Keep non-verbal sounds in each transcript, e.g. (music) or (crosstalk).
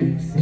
lives.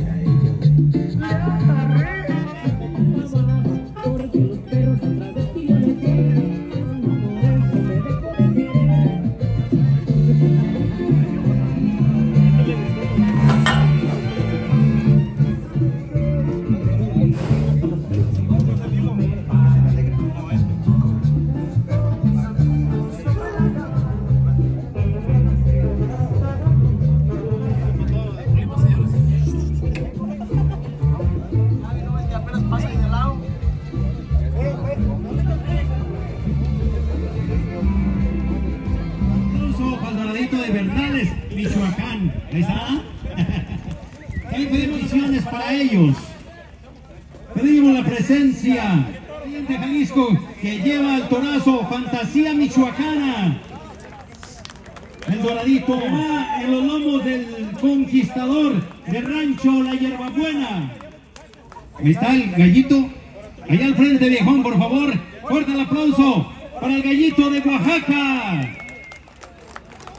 La presencia de Jalisco que lleva el torazo Fantasía Michoacana. El doradito en los lomos del conquistador de Rancho La Hierbabuena. Ahí está el gallito. Allá al frente, viejón, por favor. Fuerte el aplauso para el gallito de Oaxaca.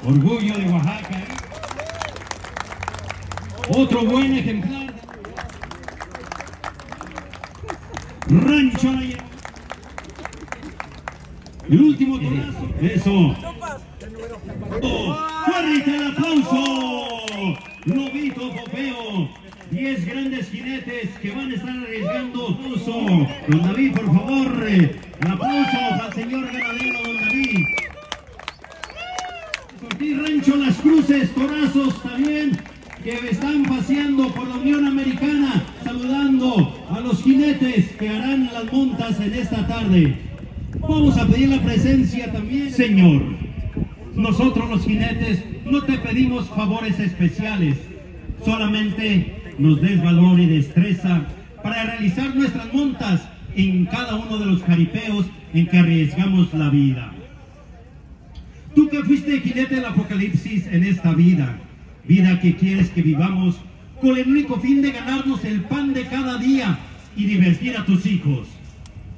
Orgullo de Oaxaca. ¿eh? Otro buen ejemplar. Rancho El último torazo. Eso. ¡Fuerte el aplauso! Lobito Popeo. 10 grandes jinetes que van a estar arriesgando. Aplauso. Don David, por favor. eh, El aplauso al señor ganadero, don David. Ortiz Rancho Las Cruces, torazos también, que están paseando por la Unión Americana, saludando a los jinetes que harán las montas en esta tarde. Vamos a pedir la presencia también, Señor. Nosotros los jinetes no te pedimos favores especiales, solamente nos des valor y destreza para realizar nuestras montas en cada uno de los jaripeos en que arriesgamos la vida. Tú que fuiste jinete del apocalipsis en esta vida, vida que quieres que vivamos con el único fin de ganarnos el pan de cada día y divertir a tus hijos.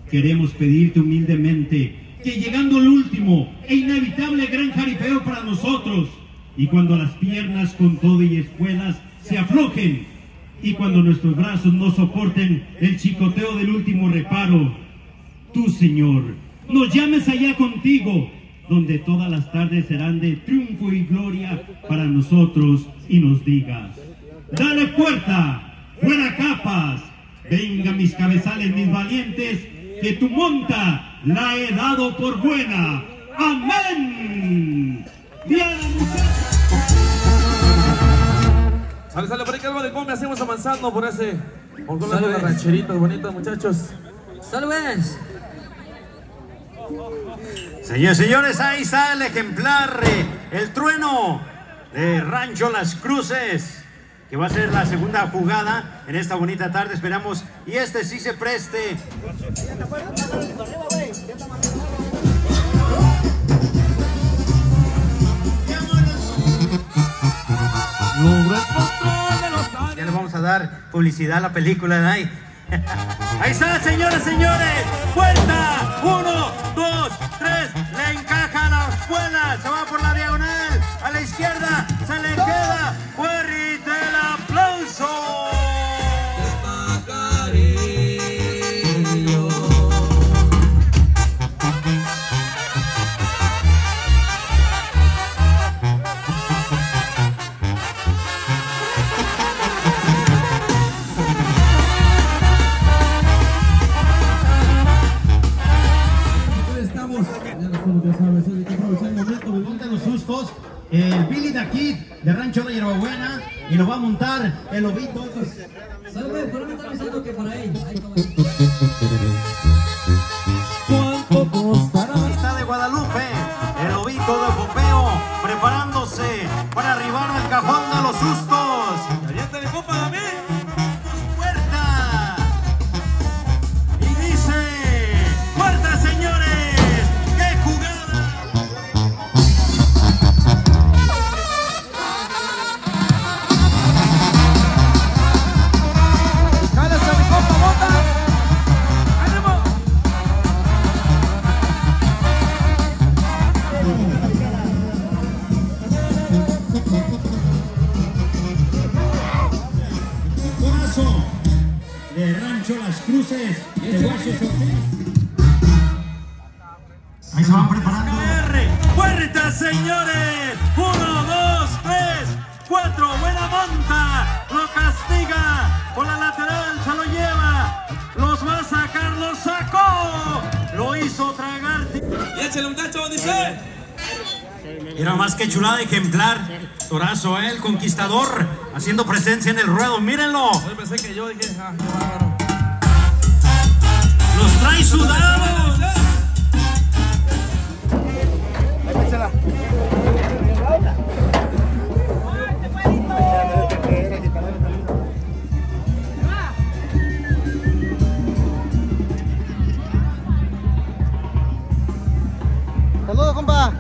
Queremos pedirte humildemente que llegando el último e inevitable gran jaripeo para nosotros, y cuando las piernas con todo y espuelas se aflojen, y cuando nuestros brazos no soporten el chicoteo del último reparo, tú, Señor, nos llames allá contigo, donde todas las tardes serán de triunfo y gloria para nosotros, y nos digas, dale puerta, fuera capas, venga mis cabezales, mis valientes, que tu monta la he dado por buena. Amén. Sale, sale por ahí, calma de cómo hacemos avanzando por ese. Por con las rancheritas bonitas, muchachos. Saludos. Señores, señores, ahí está el ejemplar, eh, el trueno de Rancho Las Cruces, que va a ser la segunda jugada en esta bonita tarde, esperamos, y este sí se preste. Ya le vamos a dar publicidad a la película de ahí. (laughs) Ahí está, señores, señores. Vuelta. Uno, dos, tres. Le encaja la escuela. Se va por la diagonal. Estamos, ya sabes, hay que aprovechar el momento, me montan los sustos. El Billy de aquí, de Rancho La Hierbabuena, y lo va a montar el lobito. Saludos, por me están avisando que por ahí. Ahí de. Ahí se van preparando. ¡Puerta, señores! ¡Uno, dos, tres, cuatro! ¡Buena monta! Lo castiga. Por la lateral se lo lleva. Los va a sacar, lo sacó. Lo hizo tragar. Y échale muchacho, dice. Era más que chulada ejemplar. Torazo, ¿eh? el conquistador, haciendo presencia en el ruedo. Mírenlo. Hoy pensé que yo dije, ah, qué bárbaro. Los trae sudados. Saludos, compa.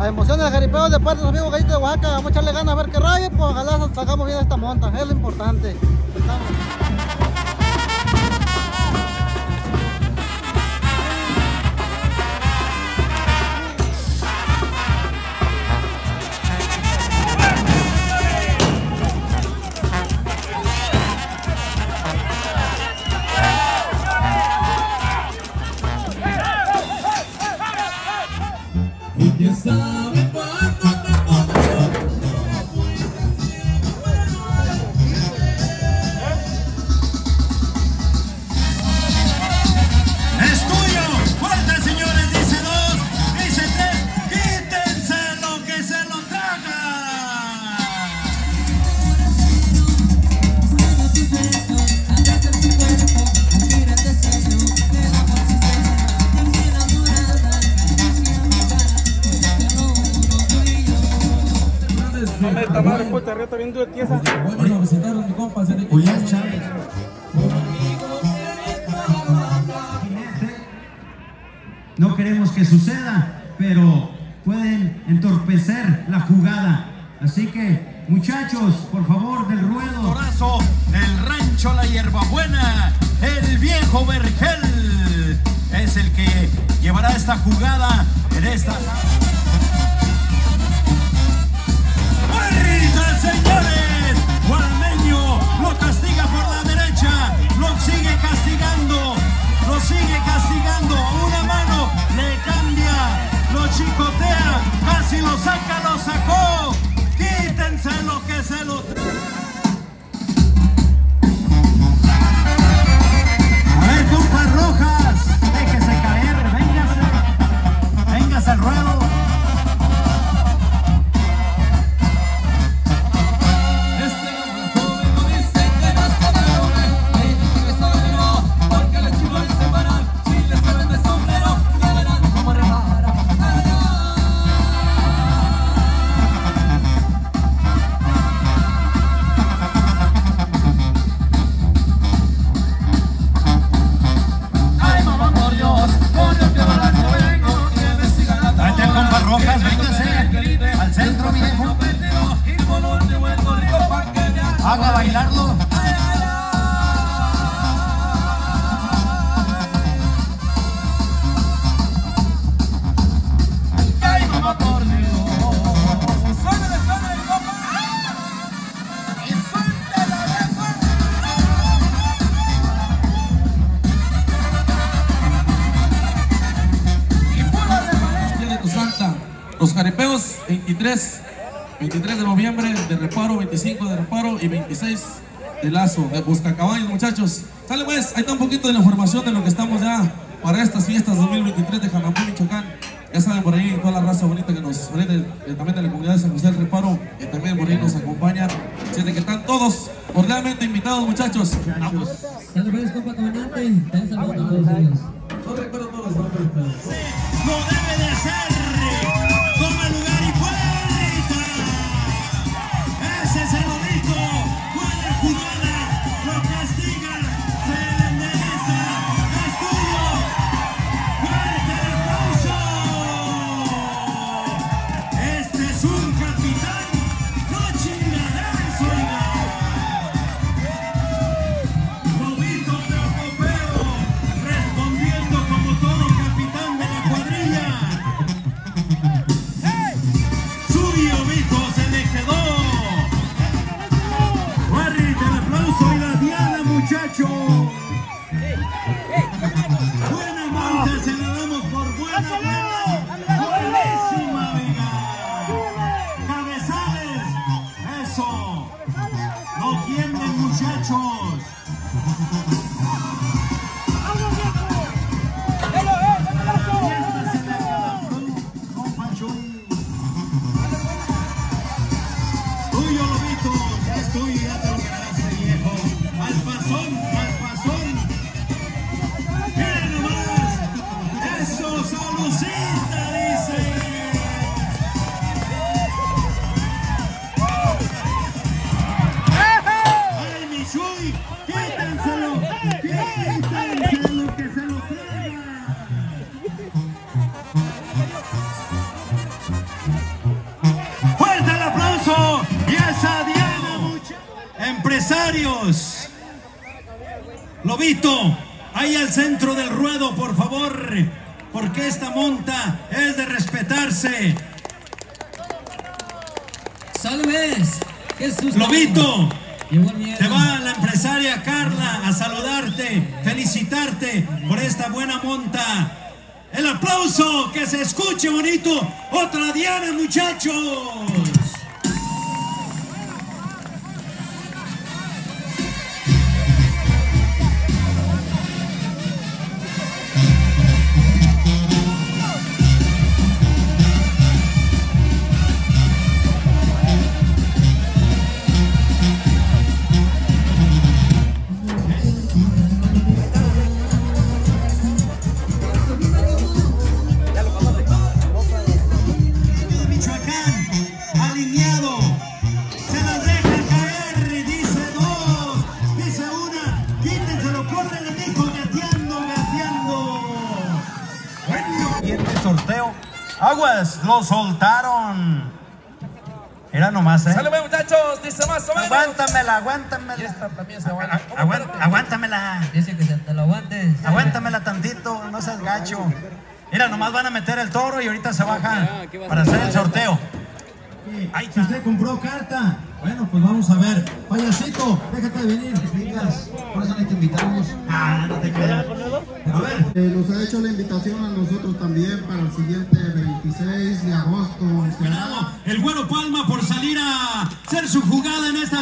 A emociones de jaripeo de parte de los amigos gallitos de Oaxaca. Vamos a echarle ganas a ver qué rayo, pues ojalá sacamos bien esta monta. Es lo importante. Estamos. Bueno, presentaron mi compa. se le- Julián Chávez. No queremos que suceda, pero pueden entorpecer la jugada. Así que, muchachos, por favor, del ruedo. Torazo, el rancho La Hierbabuena, el viejo Vergel, es el que llevará esta jugada en esta. Señores! Guarmeño lo castiga por la derecha, lo sigue castigando, lo sigue castigando. Una mano le cambia, lo chicotea, casi lo saca, lo sacó. Quítense lo que se lo trae. 23, 23 de noviembre de reparo, 25 de reparo y 26 de lazo, de Buscacaballos, muchachos. Sale pues, ahí está un poquito de la información de lo que estamos ya para estas fiestas 2023 de Jamapú, Michoacán. Ya saben por ahí toda la raza bonita que nos ofrece, eh, también de la comunidad de San José del Reparo, que también por ahí nos acompañan. Así que están todos cordialmente invitados, muchachos. Vamos. Sale pues, compa comandante. No recuerdo todos los nombres, pero... No debe de ser. No tiemblen, muchachos. Lobito, ahí al centro del ruedo, por favor, porque esta monta es de respetarse. ¡Salves! ¡Jesús! Lobito, te va la empresaria Carla a saludarte, felicitarte por esta buena monta. El aplauso, que se escuche bonito. Otra Diana, muchachos. Aguas, lo soltaron. Era nomás, ¿eh? Muchachos, dice más o menos. Aguántamela, Y aguántamela. esta también se aguanta. Aguán- aguántamela. Dice que se te lo aguantes. Aguántamela tantito, no seas gacho. Mira, nomás van a meter el toro y ahorita se bajan para hacer el sorteo. Ay, si usted compró carta. Bueno, pues vamos a ver. Payasito, déjate de venir. Por eso no te invitamos. Ah, no te creas. A ver. Eh, nos ha hecho la invitación a nosotros también para el siguiente 26 de agosto. Ganado el Güero Palma por salir a hacer su jugada en esta